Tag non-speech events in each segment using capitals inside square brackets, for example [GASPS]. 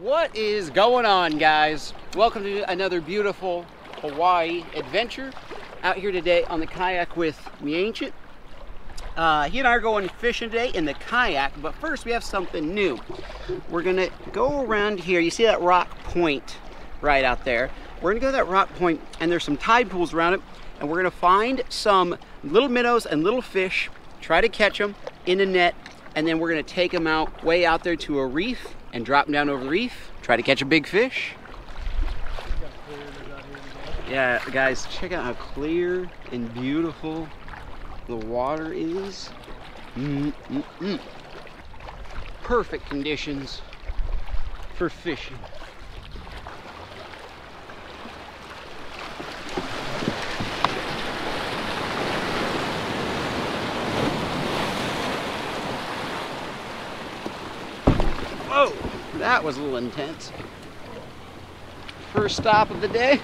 What is going on, guys? Welcome to another beautiful Hawaii adventure. Out here today on the kayak with me ancient. Uh, he and I are going fishing today in the kayak, but first we have something new. We're gonna go around here. You see that rock point right out there? We're gonna go to that rock point and there's some tide pools around it and we're gonna find some little minnows and little fish, try to catch them in a net, and then we're gonna take them out way out there to a reef and drop them down over the reef, try to catch a big fish. Yeah, guys, check out how clear and beautiful the water is. Mm -mm -mm. Perfect conditions for fishing. Whoa, that was a little intense. First stop of the day.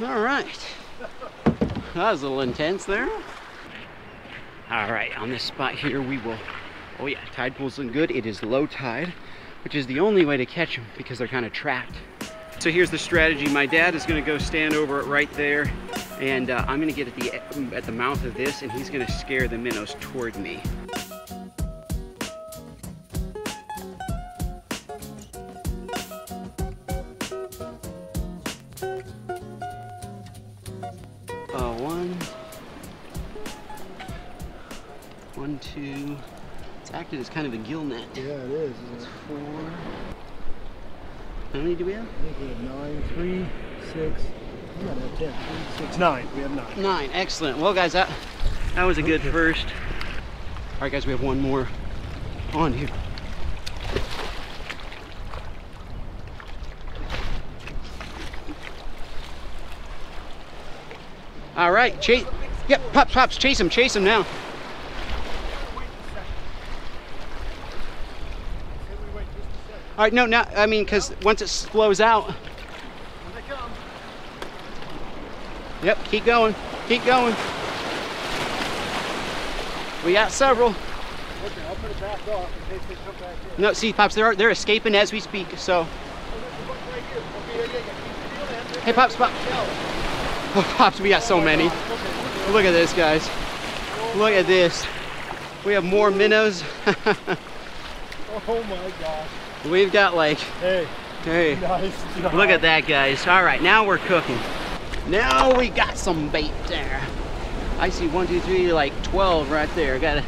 All right. That was a little intense there. All right, on this spot here, we will, oh yeah, tide pool's looking good. It is low tide, which is the only way to catch them because they're kind of trapped. So here's the strategy. My dad is gonna go stand over it right there, and uh, I'm gonna get at the, at the mouth of this, and he's gonna scare the minnows toward me. Uh, one, one, two. It's acted as kind of a gill net. Yeah, it is. It's four. How many do we have? I think we have nine, three, six. We might have ten. Three, six, nine. We have nine. Nine. Excellent. Well, guys, that that was a good first. All right, guys, we have one more on here. All right, chase. Yep, pops, pops, chase him, chase him now. All right, no, now, I mean, because once it slows out, Here they come. Yep, keep going. Keep going. We got several. Okay, I'll put it back off in case they come back in. No, see, Pops, they're, they're escaping as we speak, so. Oh. Hey, Pops, Pops. Oh, Pops, we got so many. Look at this, guys. Look at this. We have more minnows. [LAUGHS] Oh my gosh. We've got like, Hey, hey, nice look at that, guys. All right, now we're cooking. Now we got some bait there. I see one, two, three, like 12 right there. Got a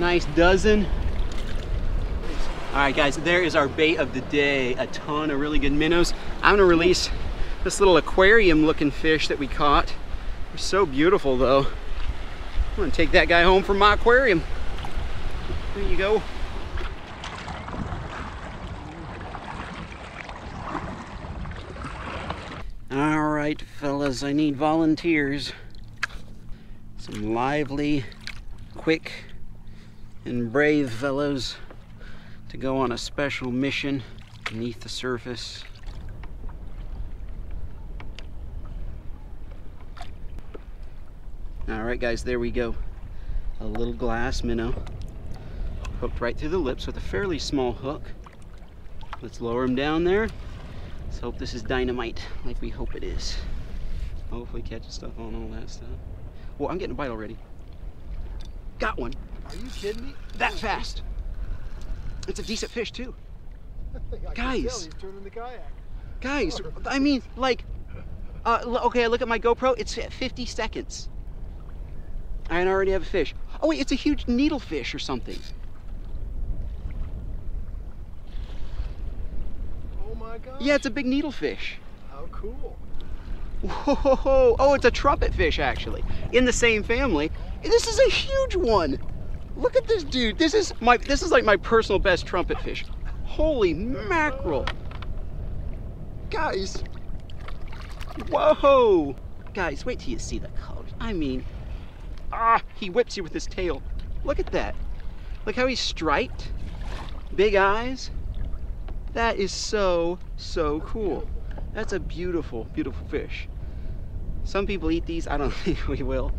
nice dozen. All right, guys, there is our bait of the day. A ton of really good minnows. I'm gonna release this little aquarium looking fish that we caught. They're so beautiful though. I'm gonna take that guy home from my aquarium. There you go. All right, fellas, I need volunteers. Some lively, quick, and brave fellows to go on a special mission beneath the surface. All right, guys, there we go. A little glass minnow hooked right through the lips with a fairly small hook. Let's lower him down there. Let's hope this is dynamite like we hope it is. Hopefully catching stuff on all that stuff. Well, I'm getting a bite already. Got one. Are you kidding me? That fast. It's a decent fish too. [LAUGHS] Guys. tell he's the kayak. Guys, [LAUGHS] I mean, like, uh, okay, I look at my GoPro, it's at 50 seconds. I already have a fish. Oh wait, it's a huge needlefish or something. Oh my gosh. Yeah, it's a big needlefish. How cool. Whoa! Oh, it's a trumpet fish actually, in the same family. This is a huge one. Look at this dude. This is my this is like my personal best trumpet fish. Holy mackerel. Guys. Whoa! Guys, wait till you see the colors. I mean, ah, he whips you with his tail. Look at that. Look how he's striped. Big eyes. That is so, so cool. That's a beautiful, beautiful fish. Some people eat these. I don't [LAUGHS] think we will.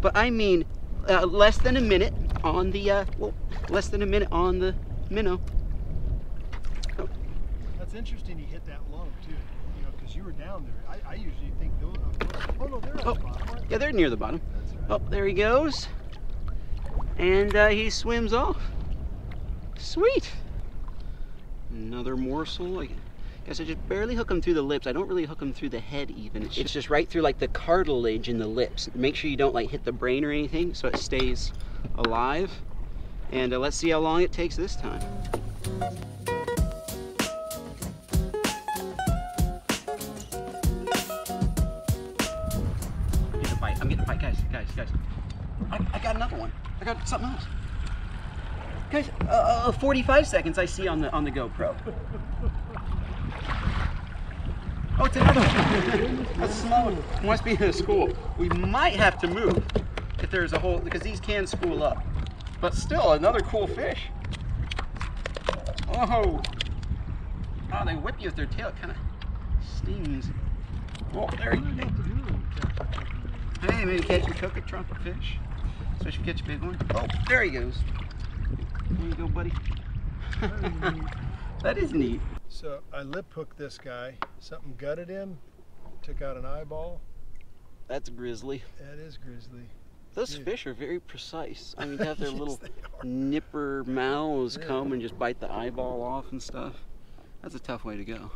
But I mean, uh, less than a minute, on the, uh, well, less than a minute on the minnow. That's interesting you hit that low too, you know, because you were down there. I, I usually think those, oh no, they're at Oh, the bottom. Yeah, they're near the bottom. Right. Oh, there he goes. And uh, he swims off. Sweet. Another morsel. I guess I just barely hook them through the lips. I don't really hook them through the head even. It's just right through like the cartilage in the lips. Make sure you don't like hit the brain or anything so it stays alive. And uh, let's see how long it takes this time. I'm getting a bite. I'm getting a bite, guys, guys, guys. I, I got another one. I got something else. Guys, uh, uh, 45 seconds I see on the on the GoPro. Oh, it's another one. [LAUGHS] That's small. One. Must be in a school. We might have to move if there's a hole because these can spool up. But still, another cool fish. Oh, oh, they whip you with their tail. It kind of stings. Oh, there you go. a? Hey, maybe catch a trumpet fish. Especially catch a big one. Oh, there he goes. There you go, buddy. [LAUGHS] That is neat. So I lip hooked this guy. Something gutted him, took out an eyeball. That's grizzly. That is grizzly. Those Yeah. fish are very precise. I mean, [LAUGHS] to have their Yes, little nipper mouths Yeah. come and just bite the eyeball off and stuff. That's a tough way to go.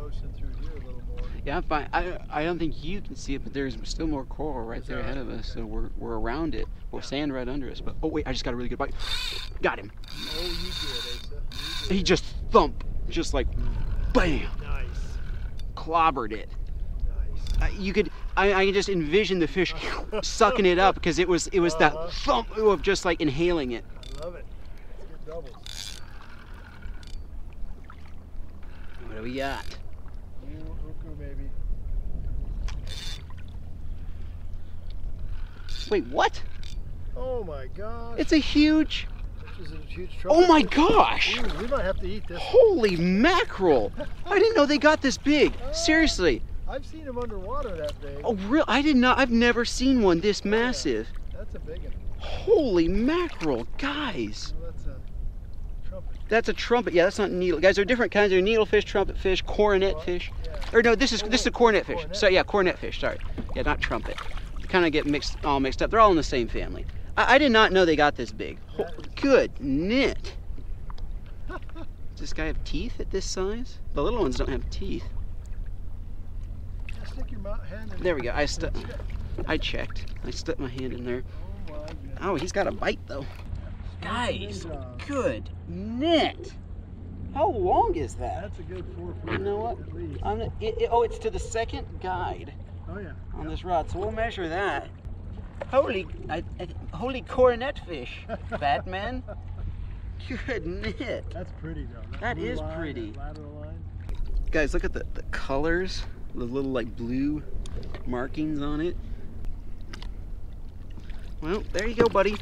Coasting through here a little more. Yeah, I'm fine. I, I don't think you can see it, but there's still more coral right Is there ahead of us. Okay. So we're, we're around it. Or Yeah. sand right under us. But oh wait, I just got a really good bite. [GASPS] Got him. Oh, you did, Asa. You did. He just thump, just like bam, Nice. clobbered it. Nice. Uh, you could I, I can just envision the fish [LAUGHS] sucking it up because it was it was that Uh-huh. thump of just like inhaling it. I love it. Let's get doubles. What do we got? You, Uku, maybe. Wait, what? Oh my gosh. It's a huge. Is a huge Oh my gosh! Ooh, we might have to eat this. Holy mackerel! I didn't know they got this big. [LAUGHS] Seriously. I've seen them underwater that big. Oh, real? I did not. I've never seen one this oh, massive. That's a big one. Holy mackerel, guys! Well, that's a trumpet. That's a trumpet. Yeah, that's not needle. Guys, there are different kinds. There are needlefish, trumpet fish, coronet fish. Yeah. Or no, this is Oh, this is a no, cornet fish. cornet. So yeah, cornet fish. Sorry, yeah, not trumpet. Kind of get mixed, all mixed up. They're all in the same family. I, I did not know they got this big. Is- good knit. Does this guy have teeth at this size? The little ones don't have teeth. Stick your hand in There we go. I stu- and check. I checked. I stuck my hand in there. Oh my. Oh, he's got a bite though. Guys, Good uh, good knit. How long is that? That's a good four feet. You know what? At least. On the, it, it- oh, it's to the second guide. Oh yeah. on this rod, so we'll measure that. Holy, I, I, holy coronet fish, [LAUGHS] Batman. Good. That's pretty though. That blue is line, pretty. that. Guys, look at the, the colors, the little like blue markings on it. Well, there you go, buddy.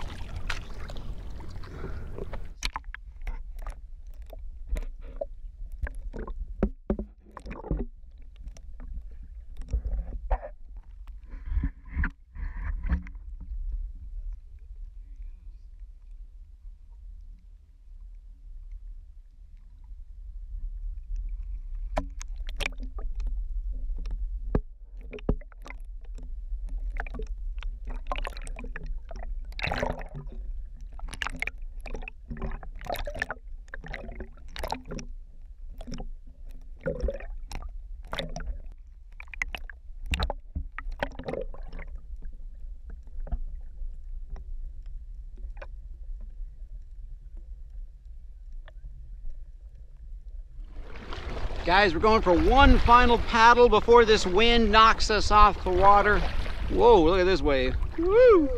Guys, we're going for one final paddle before this wind knocks us off the water. Whoa, look at this wave. Woo!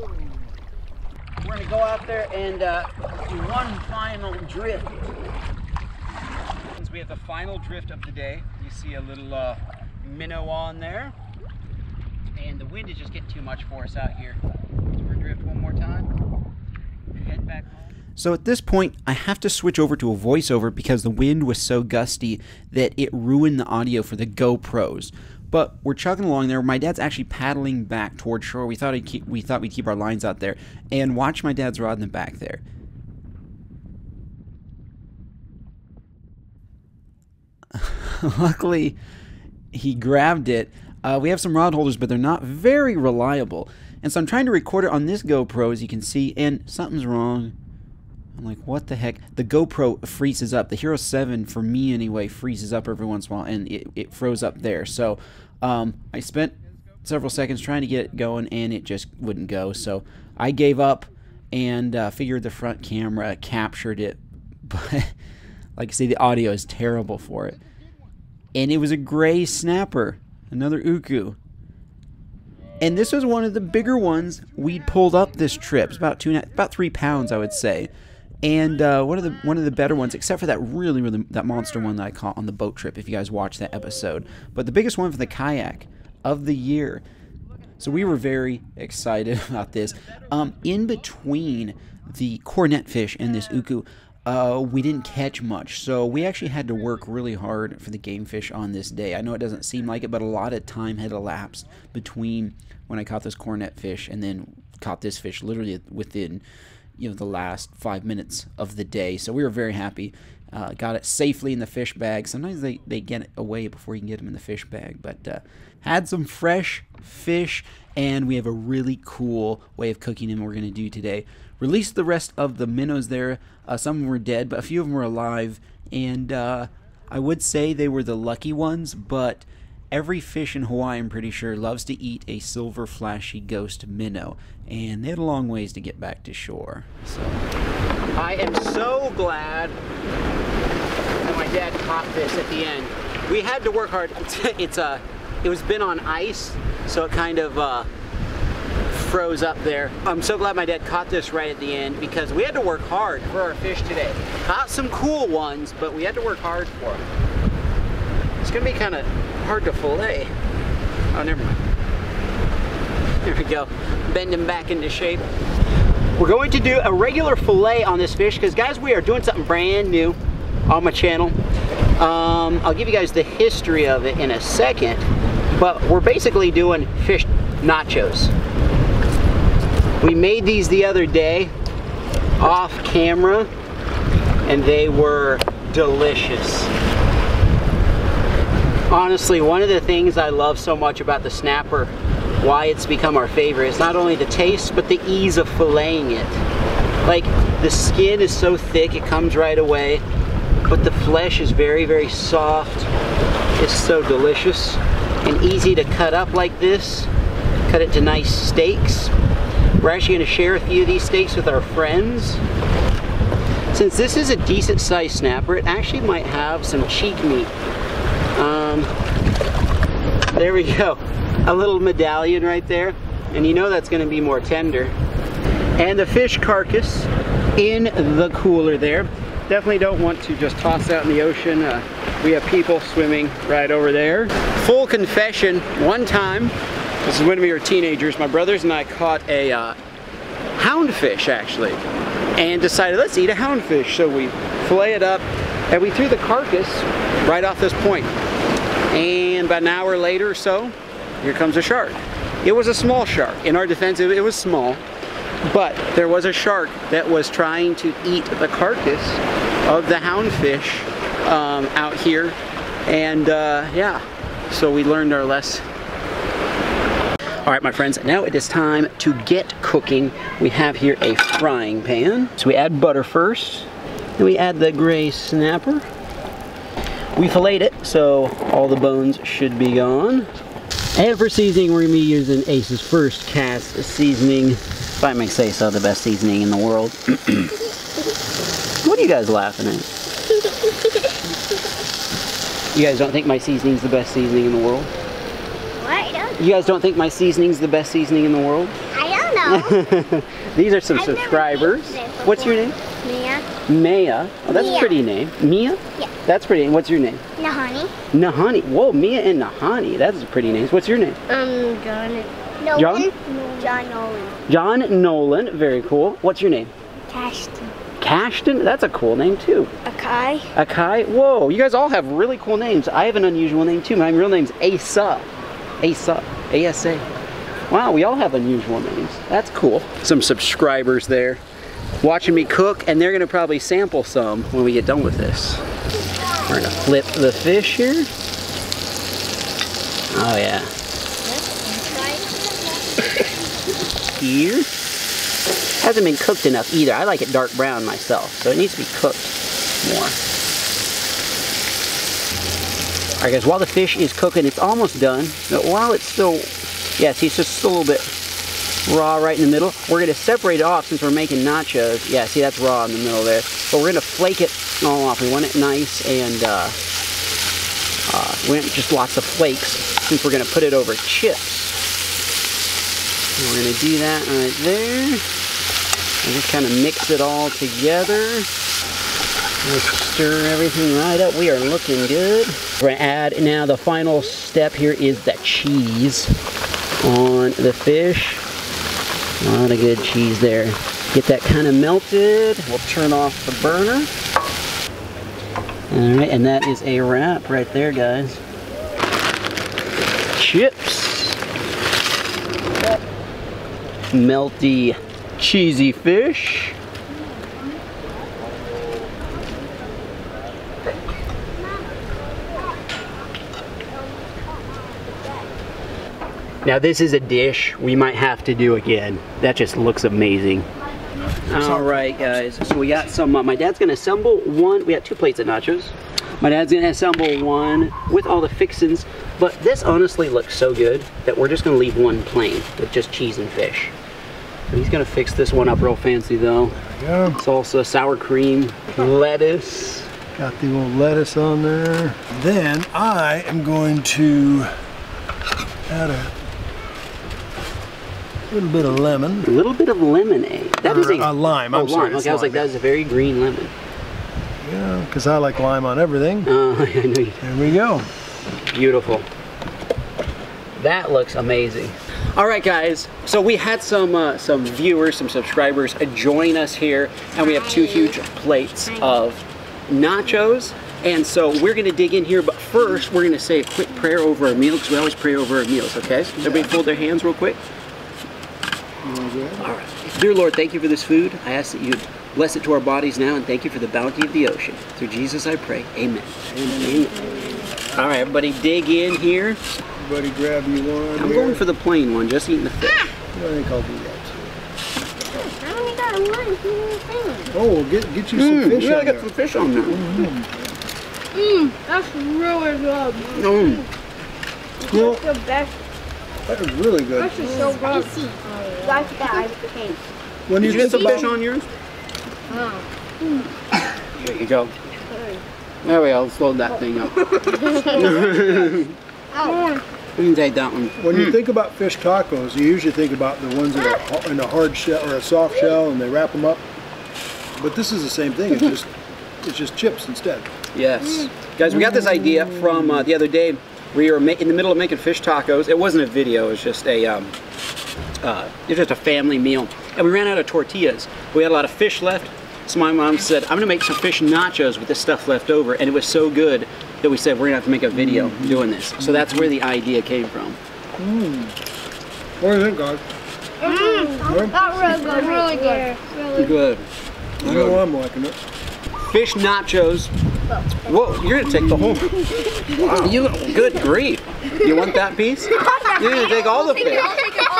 We're gonna go out there and uh, do one final drift. Since we have the final drift of the day, you see a little uh, minnow on there. And the wind is just getting too much for us out here. So we're gonna drift one more time and head back home. So at this point, I have to switch over to a voiceover because the wind was so gusty that it ruined the audio for the GoPros. But we're chugging along there. My dad's actually paddling back towards shore. We thought keep, we thought we'd keep our lines out there and watch my dad's rod in the back there. [LAUGHS] Luckily, he grabbed it. Uh, we have some rod holders, but they're not very reliable. And so I'm trying to record it on this GoPro, as you can see, and something's wrong. I'm like, what the heck? The GoPro freezes up. The Hero 7, for me anyway, freezes up every once in a while, and it, it froze up there. So um, I spent several seconds trying to get it going, and it just wouldn't go. So I gave up and uh, figured the front camera captured it. [LAUGHS] But like I say, the audio is terrible for it. And it was a gray snapper, another uku. And this was one of the bigger ones we'd pulled up this trip. It's about two, about three pounds, I would say and uh, one of the one of the better ones, except for that really really that monster one that I caught on the boat trip. If you guys watched that episode, but the biggest one for the kayak of the year. So we were very [LAUGHS] excited about this. Um, in between the cornet fish and this uku, uh, we didn't catch much. So we actually had to work really hard for the game fish on this day. I know it doesn't seem like it, but a lot of time had elapsed between when I caught this cornet fish and then caught this fish literally within you know the last five minutes of the day. So we were very happy. Uh, got it safely in the fish bag. Sometimes they, they get it away before you can get them in the fish bag. But uh, had some fresh fish, and we have a really cool way of cooking them we're going to do today. Released the rest of the minnows there. Uh, some of them were dead, but a few of them were alive. And uh, I would say they were the lucky ones, but every fish in Hawaii, I'm pretty sure, loves to eat a silver flashy ghost minnow, and they had a long ways to get back to shore. So I am so glad that my dad caught this at the end. We had to work hard. [LAUGHS] It's a, uh, it was been on ice, so it kind of uh, froze up there. I'm so glad my dad caught this right at the end because we had to work hard for our fish today. Caught some cool ones, but we had to work hard for them. It's gonna be kind of hard to fillet. Oh, never mind. There we go. Bend him back into shape. We're going to do a regular fillet on this fish because guys, we are doing something brand new on my channel. Um, I'll give you guys the history of it in a second, but we're basically doing fish nachos. We made these the other day off camera and they were delicious. Honestly, one of the things I love so much about the snapper, why it's become our favorite, is not only the taste, but the ease of filleting it. Like, the skin is so thick, it comes right away, but the flesh is very, very soft. It's so delicious and easy to cut up like this. Cut it to nice steaks. We're actually gonna share a few of these steaks with our friends. Since this is a decent sized snapper, it actually might have some cheek meat um, there we go. A little medallion right there. And you know that's going to be more tender. And the fish carcass in the cooler there. Definitely don't want to just toss out in the ocean. Uh, we have people swimming right over there. Full confession, one time, this is when we were teenagers, my brothers and I caught a uh, houndfish actually and decided let's eat a houndfish. So we fillet it up and we threw the carcass right off this point. And about an hour later or so, here comes a shark. It was a small shark. In our defense, it, was small, but there was a shark that was trying to eat the carcass of the houndfish um, out here. And uh, yeah, so we learned our lesson. All right, my friends, now it is time to get cooking. We have here a frying pan. So we add butter first, then we add the gray snapper. We filleted it, so all the bones should be gone. And for seasoning, we're gonna be using Ace's First Cast seasoning. If I may say so, the best seasoning in the world. [CLEARS THROAT] what are you guys laughing at? You guys don't think my seasoning's the best seasoning in the world? What? You guys don't think my seasoning's the best seasoning in the world? I don't know. [LAUGHS] These are some I've subscribers. What's your name? Mia. Maya. Oh, that's a pretty name. Mia? Yeah. That's pretty. What's your name? Nahani. Nahani. Whoa, Mia and Nahani. That's a pretty name. What's your name? Um, John. Nolan. John? John Nolan. John Nolan. Very cool. What's your name? Cashton. Cashton. That's a cool name too. Akai. Akai. Whoa, you guys all have really cool names. I have an unusual name too. My real name's Asa. ASA. ASA. Wow, we all have unusual names. That's cool. Some subscribers there watching me cook, and they're gonna probably sample some when we get done with this. We're gonna flip the fish here. Oh yeah. Here. Hasn't been cooked enough either. I like it dark brown myself, so it needs to be cooked more. All right guys, while the fish is cooking, it's almost done. But while it's still, yeah, see, it's just a little bit raw right in the middle. We're gonna separate it off since we're making nachos. Yeah, see, that's raw in the middle there. But we're gonna flake it all off. We want it nice and uh, uh, we want just lots of flakes since we're gonna put it over chips. We're gonna do that right there. And just kind of mix it all together. Stir everything right up. We are looking good. We're gonna add now the final step here is the cheese on the fish. A lot of good cheese there. Get that kind of melted. We'll turn off the burner. All right, and that is a wrap right there, guys. Chips. Melty, cheesy fish. Now this is a dish we might have to do again. That just looks amazing. All right, guys. So we got some. Uh, my dad's gonna assemble one. We got two plates of nachos. My dad's gonna assemble one with all the fixins. But this honestly looks so good that we're just gonna leave one plain with just cheese and fish. He's gonna fix this one up real fancy though. Yeah. Salsa, sour cream, lettuce. Got the old lettuce on there. Then I am going to add a little bit of lemon. A little bit of lemonade. That is Or, a uh, lime, Oh, I'm sorry, lime. Okay, I was like, lime, that is a very green lemon. Yeah, because I like lime on everything. Uh, [LAUGHS] I know you There we go. Beautiful. That looks amazing. All right, guys. So we had some uh, some viewers, some subscribers join us here, and we have two huge plates of nachos. And so we're gonna dig in here, but first we're gonna say a quick prayer over our meal because we always pray over our meals. Okay? Everybody, fold their hands real quick. All right. Dear Lord, thank you for this food. I ask that you bless it to our bodies now, and thank you for the bounty of the ocean. Through Jesus, I pray. Amen. Amen. All right, everybody, dig in here. Everybody grab you one. I'm here. going for the plain one, just eating the fish. I think I'll do that. I only got one thing. Oh, well, get get you some Mm, fish yeah, I got there. some fish on there. Mmm, that's really good. Mm. Well, The best. that was really good. This is so good. Like that. When Did you get some fish on yours? Oh. There you go. There we go. Let's load that thing up. [LAUGHS] Oh. [LAUGHS] We can take that one. When you think about fish tacos, you usually think about the ones that are [LAUGHS] in a hard shell or a soft shell, and they wrap them up. But this is the same thing. It's just it's just chips instead. Yes. Guys, we got this idea from uh, the other day. We were in the middle of making fish tacos. It wasn't a video. It was just a um, uh, it was just a family meal, and we ran out of tortillas. We had a lot of fish left, so my mom said, "I'm gonna make some fish nachos with this stuff left over," and it was so good that we said we're gonna have to make a video mm. doing this. So that's where the idea came from. Mm. What do you think, guys? Mmm, that really good. Really good. Really Good. I know I'm liking it. Fish nachos. Whoa, you're gonna take the whole. Wow. You good grief. You want that piece? [LAUGHS] You're gonna take all the [LAUGHS] fish.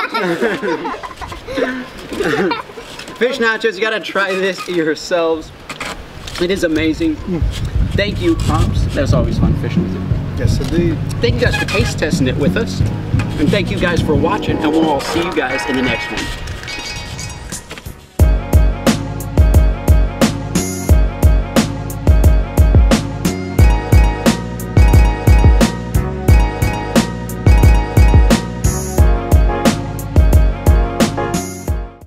[LAUGHS] Fish nachos, you gotta try this yourselves. It is amazing. Thank you, Pops. That's always fun fishing with you. Yes, indeed. Thank you guys for taste testing it with us. And thank you guys for watching, and we'll all see you guys in the next one.